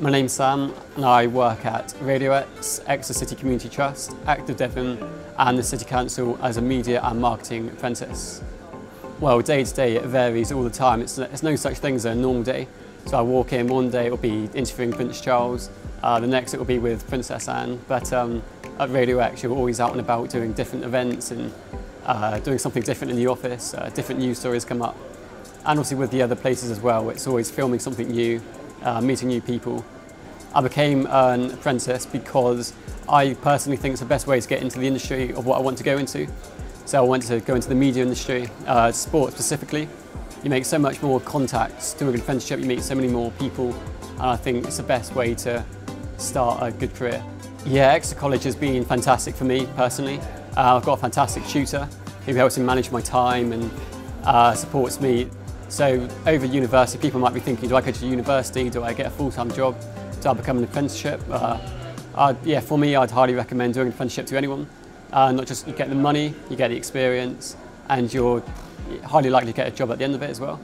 My name's Sam and I work at Radio Exe, Exeter City Community Trust, Active Devon and the City Council as a media and marketing apprentice. Well, day to day it varies all the time. It's, it's no such thing as a normal day. So I walk in, one day it'll be interviewing Prince Charles, uh, the next it will be with Princess Anne, but um, at Radio Exe you're always out and about doing different events and uh, doing something different in the office, uh, different news stories come up. And obviously with the other places as well, it's always filming something new, uh, meeting new people. I became an apprentice because I personally think it's the best way to get into the industry of what I want to go into. So I want to go into the media industry, uh, specifically. You make so much more contacts doing an apprenticeship, you meet so many more people, and I think it's the best way to start a good career. Yeah, Exeter College has been fantastic for me personally. Uh, I've got a fantastic tutor who helps me manage my time and uh, supports me so over university, people might be thinking, do I go to university? Do I get a full-time job? Do I become an apprenticeship? Uh, yeah, for me, I'd highly recommend doing an apprenticeship to anyone. Uh, not just you get the money, you get the experience, and you're highly likely to get a job at the end of it as well.